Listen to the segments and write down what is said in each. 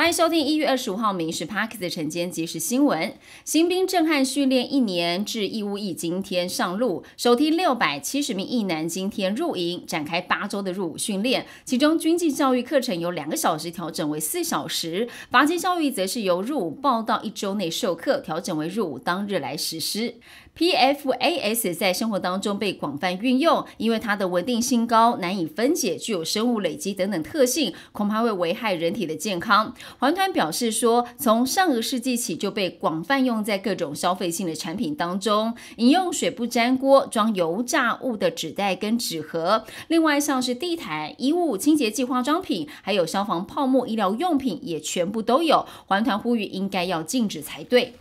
欢迎收听一月二十五号《民事 Park》的晨间即时新闻。新兵震撼训练一年至义务役今天上路，首梯六百七十名役男今天入营，展开八周的入伍训练。其中军纪教育课程由两个小时调整为四小时，法纪教育则是由入伍报到一周内授课，调整为入伍当日来实施。PFAS 在生活当中被广泛运用，因为它的稳定性高、难以分解、具有生物累积等等特性，恐怕会危害人体的健康。环团表示说，从上个世纪起就被广泛用在各种消费性的产品当中，饮用水不粘锅、装油炸物的纸袋跟纸盒，另外像是地毯、衣物、清洁剂、化妆品，还有消防泡沫、医疗用品也全部都有。环团呼吁应该要禁止才对。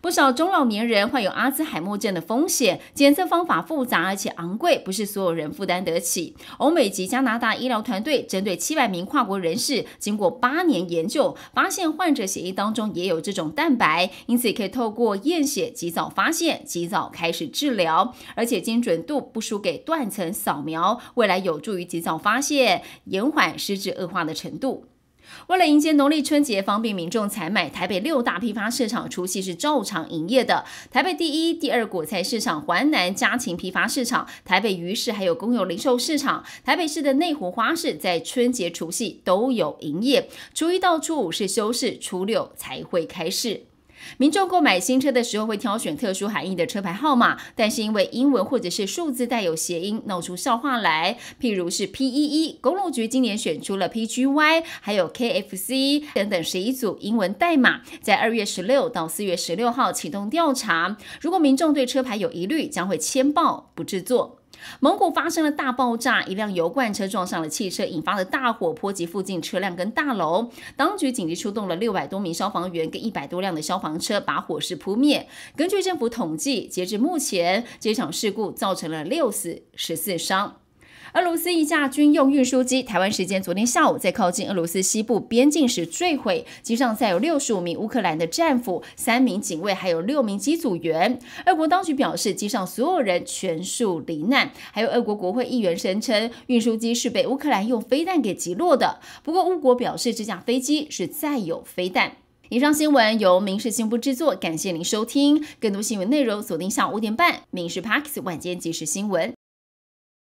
不少中老年人患有阿兹海默症的风险，检测方法复杂而且昂贵，不是所有人负担得起。欧美及加拿大医疗团队针对七百名跨国人士，经过八年研究，发现患者血液当中也有这种蛋白，因此也可以透过验血及早发现、及早开始治疗，而且精准度不输给断层扫描，未来有助于及早发现、延缓失智恶化的程度。为了迎接农历春节，方便民众采买，台北六大批发市场除夕是照常营业的。台北第一、第二果菜市场、环南家禽批发市场、台北鱼市还有公有零售市场、台北市的内湖花市，在春节除夕都有营业。初一到初五是休市，初六才会开市。民众购买新车的时候会挑选特殊含义的车牌号码，但是因为英文或者是数字带有谐音，闹出笑话来。譬如是 P E E，公路局今年选出了 P G Y，还有 K F C 等等十一组英文代码，在二月十六到四月十六号启动调查。如果民众对车牌有疑虑，将会签报不制作。蒙古发生了大爆炸，一辆油罐车撞上了汽车，引发了大火，波及附近车辆跟大楼。当局紧急出动了六百多名消防员跟一百多辆的消防车，把火势扑灭。根据政府统计，截至目前，这场事故造成了六死十四伤。俄罗斯一架军用运输机，台湾时间昨天下午在靠近俄罗斯西部边境时坠毁，机上载有六十五名乌克兰的战俘、三名警卫，还有六名机组员。俄国当局表示，机上所有人全数罹难。还有俄国国会议员声称，运输机是被乌克兰用飞弹给击落的。不过，乌国表示这架飞机是载有飞弹。以上新闻由民事新闻制作，感谢您收听。更多新闻内容锁定下午五点半《民事 Parks 晚间即时新闻》。